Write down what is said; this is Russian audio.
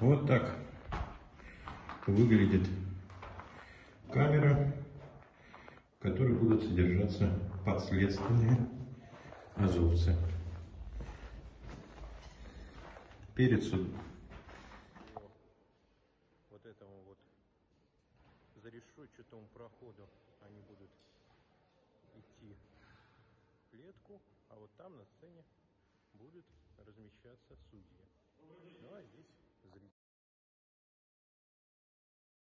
Вот так выглядит камера, в которой будут содержаться подследственные азовцы. Перед судом. Вот этому вот за решетчатому проходу они будут идти в клетку, а вот там на сцене будут размещаться судьи. Ну а здесь